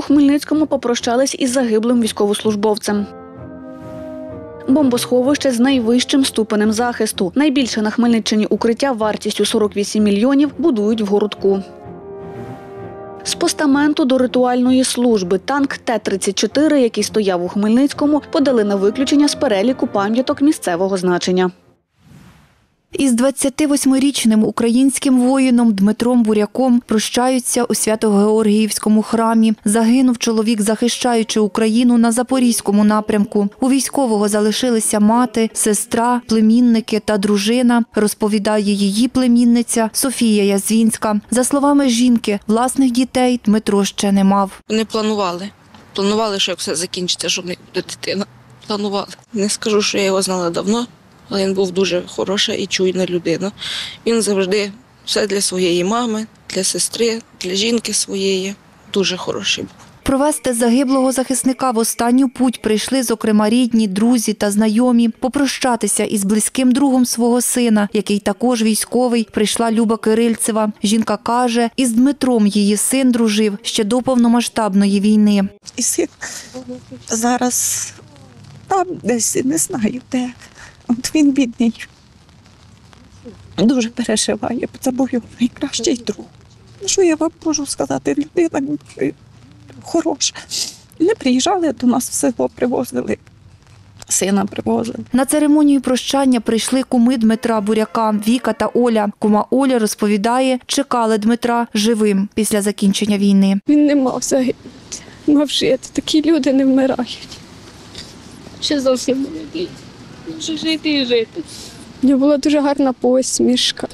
У Хмельницькому попрощались із загиблим військовослужбовцем. Бомбосховище з найвищим ступенем захисту. Найбільше на Хмельниччині укриття вартістю 48 мільйонів будують в городку. З постаменту до ритуальної служби танк Т-34, який стояв у Хмельницькому, подали на виключення з переліку пам'яток місцевого значення. Із 28-річним українським воїном Дмитром Буряком прощаються у Свято-Георгіївському храмі. Загинув чоловік, захищаючи Україну на Запорізькому напрямку. У військового залишилися мати, сестра, племінники та дружина, розповідає її племінниця Софія Язвінська. За словами жінки, власних дітей Дмитро ще не мав. Вони планували. Планували, що як все закінчиться, що в них буде дитина. Планували. Не скажу, що я його знала давно, але він був дуже хороша і чуйна людина. Він завжди все для своєї мами, для сестри, для жінки своєї. Дуже хороший був. Провести загиблого захисника в останню путь прийшли, зокрема, рідні, друзі та знайомі. Попрощатися із близьким другом свого сина, який також військовий, прийшла Люба Кирильцева. Жінка каже, із Дмитром її син дружив ще до повномасштабної війни. І син зараз там десь не знаю де. От він бідний. Дуже переживає, це був його найкращий друг. Ну, Що я вам можу сказати? Людина хороша. Не приїжджали до нас в село, привозили. Сина привозили. На церемонію прощання прийшли куми Дмитра Буряка, Віка та Оля. Кума Оля розповідає, чекали Дмитра живим після закінчення війни. Він не мав загинути, мав жити. Такі люди не вмирають. Ще зовсім молоді. Може жити і жити. У нього була дуже гарна посмішка.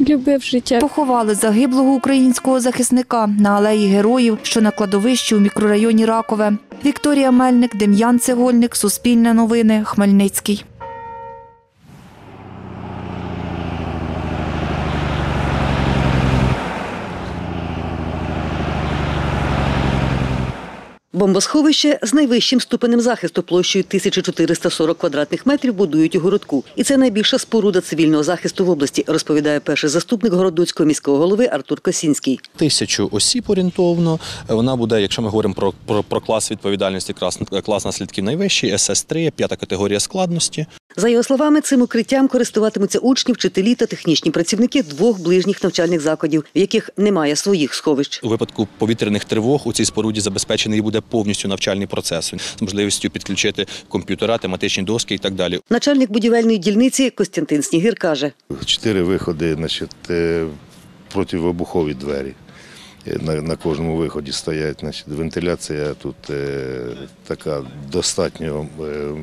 Любив життя. Поховали загиблого українського захисника на алеї героїв, що на кладовищі у мікрорайоні Ракове. Вікторія Мельник, Дем'ян Цегольник, Суспільне новини, Хмельницький. Бомбосховище з найвищим ступенем захисту площею 1440 квадратних метрів будують у городку. І це найбільша споруда цивільного захисту в області, розповідає перший заступник городоцького міського голови Артур Косінський. тисячу осіб орієнтовно. Вона буде, якщо ми говоримо про, про, про клас відповідальності, клас, клас наслідків найвищий, СС-3, п'ята категорія складності. За його словами, цим укриттям користуватимуться учні, вчителі та технічні працівники двох ближніх навчальних закладів, в яких немає своїх сховищ. У випадку повітряних тривог у цій споруді забезпечений буде повністю навчальний процес з можливістю підключити комп'ютера, тематичні доски і так далі. Начальник будівельної дільниці Костянтин Снігир каже: Чотири виходи, значить, е, противобухові двері. На, на кожному виході стоять. Значить, вентиляція тут е, така достатньо е,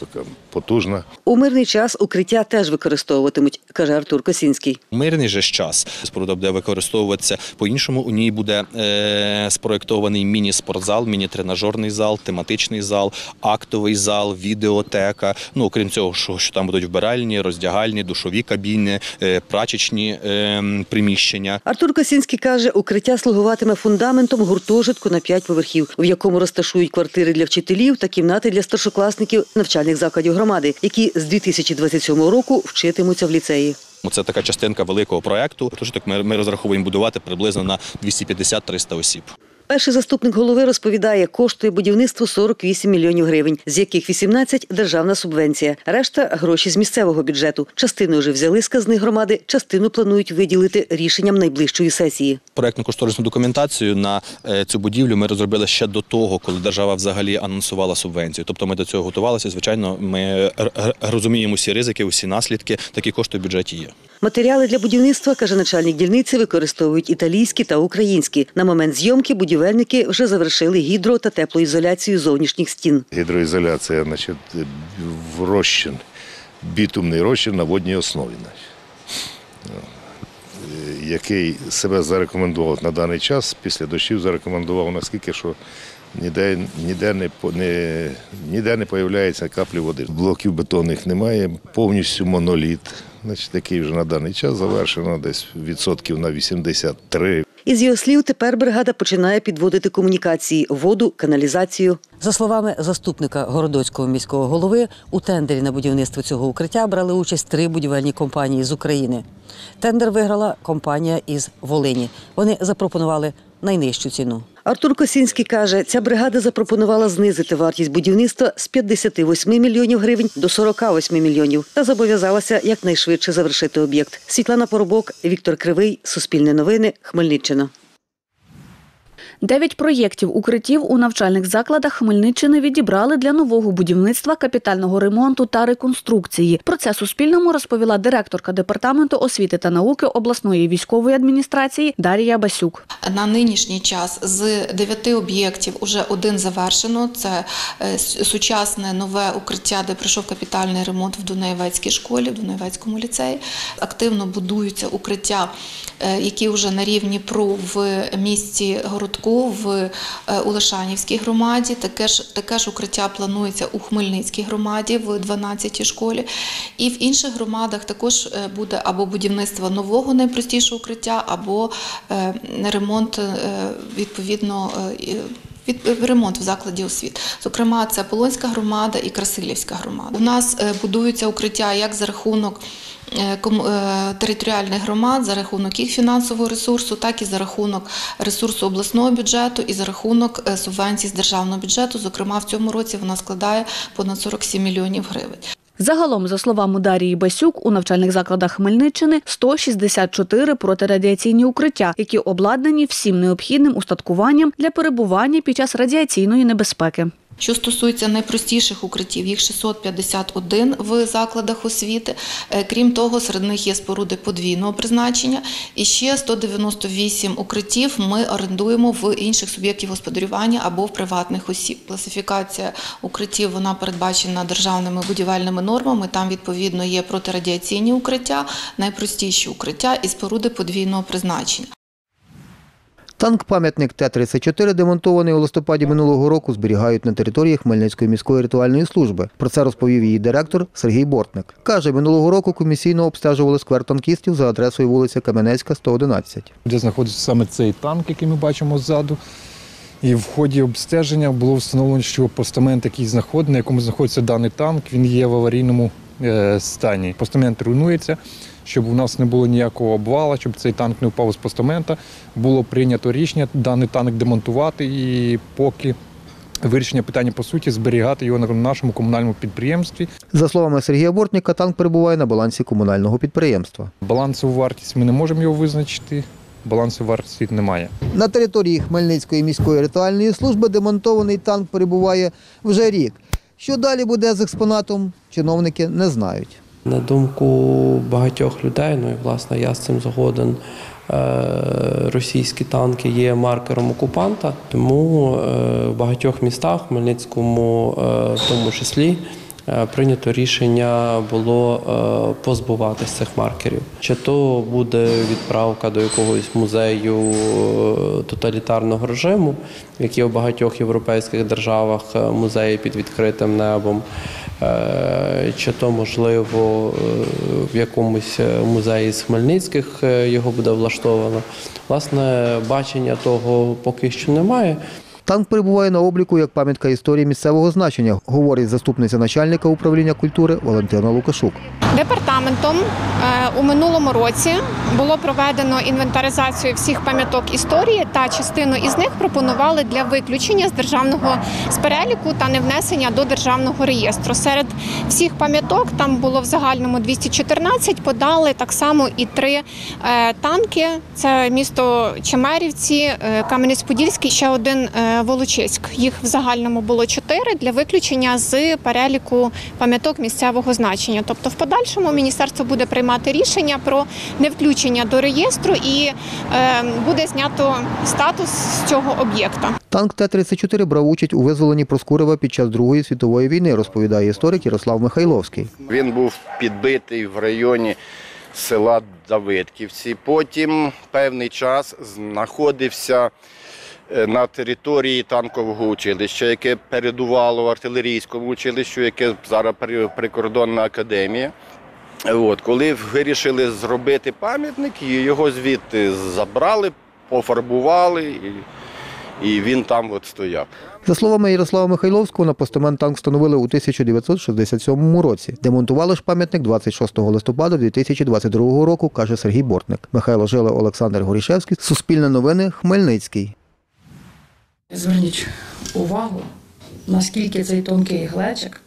така потужна. у мирний час укриття теж використовуватимуть, каже Артур Косінський. Мирний же час споруда буде використовуватися по-іншому. У ній буде е, спроєктований міні-спортзал, міні-тренажерний зал, тематичний зал, актовий зал, відеотека. Ну окрім цього, що, що там будуть вбиральні, роздягальні, душові кабіни, е, прачечні е, приміщення. Артур Косінський каже, укриття слугуватиме фундаментом гуртожитку на п'ять поверхів, в якому розташують квартири для вчителів та кімнати для старшокласників навчальних закладів громади, які з 2027 року вчитимуться в ліцеї. Ну, Це така частинка великого проекту. Тож ми розраховуємо будувати приблизно на 250-300 осіб. Перший заступник голови розповідає, коштує будівництво 48 мільйонів гривень, з яких 18 – державна субвенція, решта – гроші з місцевого бюджету. Частину вже взяли з казни громади, частину планують виділити рішенням найближчої сесії. Проектну кошторисну документацію на е, цю будівлю ми розробили ще до того, коли держава взагалі анонсувала субвенцію. Тобто ми до цього готувалися. Звичайно, ми р- розуміємо всі ризики, усі наслідки. Такі кошти в бюджеті є. Матеріали для будівництва, каже начальник дільниці, використовують італійські та українські. На момент зйомки будівельники вже завершили гідро- та теплоізоляцію зовнішніх стін. Гідроізоляція, значить, розчин, бітумний розчин на водній основі. Е, Який себе зарекомендував на даний час, після дощів зарекомендував наскільки, що ніде, ніде, не, не, ніде не появляється каплі води. Блоків бетонних немає, повністю моноліт. Значить, який вже на даний час завершено десь відсотків на 83. Із його слів, тепер бригада починає підводити комунікації, воду, каналізацію. За словами заступника городоцького міського голови, у тендері на будівництво цього укриття брали участь три будівельні компанії з України. Тендер виграла компанія із Волині. Вони запропонували найнижчу ціну. Артур Косінський каже, ця бригада запропонувала знизити вартість будівництва з 58 мільйонів гривень до 48 мільйонів та зобов'язалася якнайшвидше завершити об'єкт. Світлана Поробок, Віктор Кривий, Суспільне новини, Хмельниччина. Дев'ять проєктів укриттів у навчальних закладах Хмельниччини відібрали для нового будівництва, капітального ремонту та реконструкції. Про це Суспільному розповіла директорка департаменту освіти та науки обласної військової адміністрації Дар'я Басюк. На нинішній час з дев'яти об'єктів уже один завершено. Це е, сучасне нове укриття, де пройшов капітальний ремонт в Дунаєвецькій школі, в Дунаєвецькому ліцеї. Активно будуються укриття, е, які вже на рівні ПРУ в місті Городку, в е, громаді. Таке ж, таке ж укриття планується у Хмельницькій громаді в 12-й школі. І в інших громадах також е, буде або будівництво нового найпростішого укриття, або е, ремонт відповідно. Е, від ремонт в закладі освіти. Зокрема, це Полонська громада і Красилівська громада. У нас е, будуються укриття як за рахунок е, е, територіальних громад, за рахунок їх фінансового ресурсу, так і за рахунок ресурсу обласного бюджету і за рахунок е, субвенцій з державного бюджету. Зокрема, в цьому році вона складає понад 47 мільйонів гривень. Загалом, за словами Дарії Басюк, у навчальних закладах Хмельниччини 164 протирадіаційні укриття, які обладнані всім необхідним устаткуванням для перебування під час радіаційної небезпеки. Що стосується найпростіших укриттів, їх 651 в закладах освіти. Е, Крім того, серед них є споруди подвійного призначення. І ще 198 укриттів ми орендуємо в інших суб'єктів господарювання або в приватних осіб. Класифікація укриттів вона передбачена державними будівельними нормами. Там відповідно є протирадіаційні укриття, найпростіші укриття і споруди подвійного призначення. Танк-пам'ятник Т-34, демонтований у листопаді минулого року, зберігають на території Хмельницької міської рятувальної служби. Про це розповів її директор Сергій Бортник. Каже, минулого року комісійно обстежували сквер танкістів за адресою вулиця Кам'янецька, 111. де знаходиться саме цей танк, який ми бачимо ззаду. І в ході обстеження було встановлено, що постамент, який знаходиться, на якому знаходиться даний танк, він є в аварійному е, стані. Постамент руйнується, щоб у нас не було ніякого обвала, щоб цей танк не впав з постамента. Було прийнято рішення даний танк демонтувати і поки вирішення питання по суті зберігати його на нашому комунальному підприємстві. За словами Сергія Бортника, танк перебуває на балансі комунального підприємства. Балансову вартість ми не можемо його визначити. Балансової вартості немає. На території Хмельницької міської рятувальної служби демонтований танк перебуває вже рік. Що далі буде з експонатом, чиновники не знають. На думку багатьох людей, ну і власне я з цим згоден. е, Російські танки є маркером окупанта, тому е, в багатьох містах, в Хмельницькому е, в тому числі, прийнято рішення було е, позбуватися цих маркерів. Чи то буде відправка до якогось музею е, тоталітарного режиму, які в багатьох європейських державах е, музеї під відкритим небом. Е, Чи то можливо е, в якомусь е, музеї з Хмельницьких е, його буде влаштовано. Власне, бачення того поки що немає. Танк перебуває на обліку як пам'ятка історії місцевого значення, говорить заступниця начальника управління культури Валентина Лукашук. Департаментом е, у минулому році було проведено інвентаризацію всіх пам'яток історії та частину із них пропонували для виключення з державного з переліку та не внесення до державного реєстру. Серед всіх пам'яток там було в загальному 214, подали так само і три е, танки. Це місто Чемерівці, е, Кам'янець-Подільський, ще один Волочиськ. Їх в загальному було чотири для виключення з переліку пам'яток місцевого значення. Тобто, в подальшому міністерство буде приймати рішення про невключення до реєстру і е, буде знято статус з цього об'єкта. Танк Т-34 брав участь у визволенні Проскурева під час Другої світової війни, розповідає історик Ярослав Михайловський. Він був підбитий в районі села Давидківці. Потім певний час знаходився на території танкового училища, яке передувало артилерійському училищу, яке зараз прикордонна академія. От, коли вирішили зробити пам'ятник, його звідти забрали, пофарбували, і, і він там от стояв. За словами Ярослава Михайловського, на постамент танк встановили у 1967 році. Демонтували ж пам'ятник 26 листопада 2022 року, каже Сергій Бортник. Михайло Жила, Олександр Горішевський. Суспільне новини. Хмельницький. Зверніть увагу, наскільки цей тонкий глечик,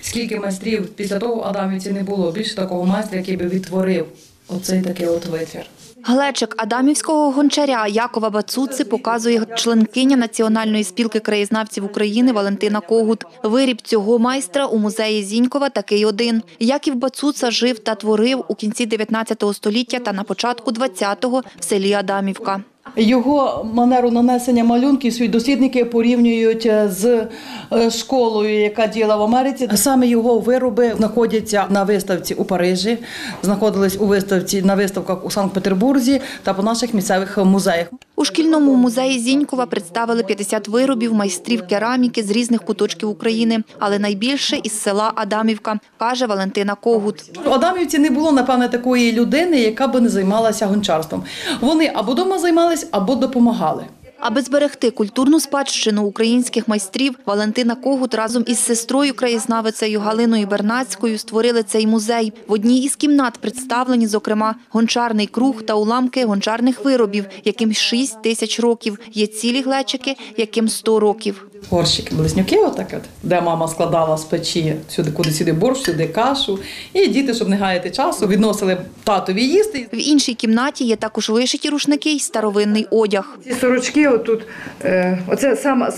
скільки майстрів після того Адамівці не було. Більше такого майстра, який би відтворив оцей такий от витвір. Глечик Адамівського гончаря Якова Бацуци показує членкиня Національної спілки краєзнавців України Валентина Когут. Виріб цього майстра у музеї Зінькова такий один. Яків Бацуца жив та творив у кінці 19 століття та на початку 20-го в селі Адамівка. Його манеру нанесення малюнків свої дослідники порівнюють е, з е, школою, яка діяла в Америці. Саме його вироби знаходяться на виставці у Парижі, знаходились у виставці на виставках у Санкт-Петербурзі та по наших місцевих музеях. У шкільному музеї Зінькова представили 50 виробів майстрів кераміки з різних куточків України, але найбільше із села Адамівка, каже Валентина Когут. У Адамівці не було, напевне, такої людини, яка би не займалася гончарством. Вони або дома займались, або допомагали. Аби зберегти культурну спадщину українських майстрів, Валентина Когут разом із сестрою краєзнавицею Галиною Бернацькою створили цей музей. В одній із кімнат представлені, зокрема, гончарний круг та уламки гончарних виробів, яким 6 тисяч років. Є цілі глечики, яким 100 років. Горщики близнюки, отак от, де мама складала з печі сюди, куди сюди борщ, сюди кашу. І діти, щоб не гаяти часу, відносили татові їсти. В іншій кімнаті є також вишиті рушники й старовинний одяг. Ці сорочки, отут, е, оце саме.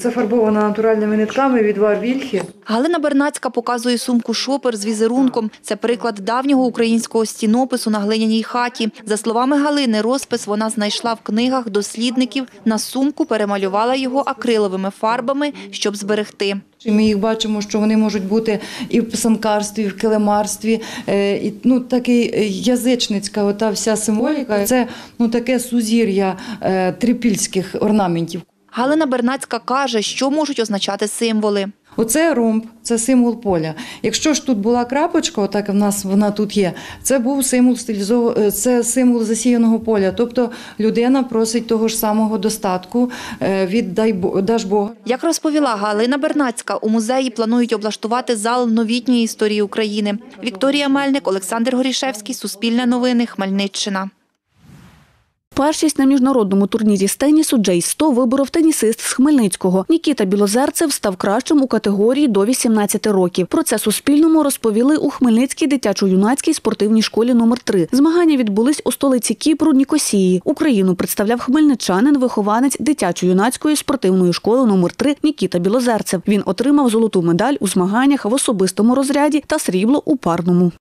Це фарбовано натуральними нитками від Вільхі. Галина Бернацька показує сумку шопер з візерунком. Це приклад давнього українського стінопису на глиняній хаті. За словами Галини, розпис вона знайшла в книгах дослідників. На сумку перемалювала його акриловими фарбами, щоб зберегти. Ми їх бачимо, що вони можуть бути і в писанкарстві, і в килимарстві, е, і ну такий е, язичницька, ота вся символіка. Це ну таке сузір'я е, трипільських орнаментів. Галина Бернацька каже, що можуть означати символи. Оце ромб, це символ поля. Якщо ж тут була крапочка, отак в нас вона тут є, це був символ стилізов... е, це символ засіяного поля. Тобто людина просить того ж самого достатку е, від даж. Як розповіла Галина Бернацька, у музеї планують облаштувати зал новітньої історії України. Вікторія Мельник, Олександр Горішевський, Суспільне новини, Хмельниччина. Першість на міжнародному турнірі з тенісу Джей 100 виборов тенісист з Хмельницького. Нікіта Білозерцев став кращим у категорії до 18 років. Про це Суспільному розповіли у Хмельницькій дитячо-юнацькій спортивній школі номер 3 Змагання відбулись у столиці Кіпру Нікосії. Україну представляв хмельничанин, вихованець дитячо-юнацької спортивної школи номер 3 Нікіта Білозерцев. Він отримав золоту медаль у змаганнях в особистому розряді та срібло у парному.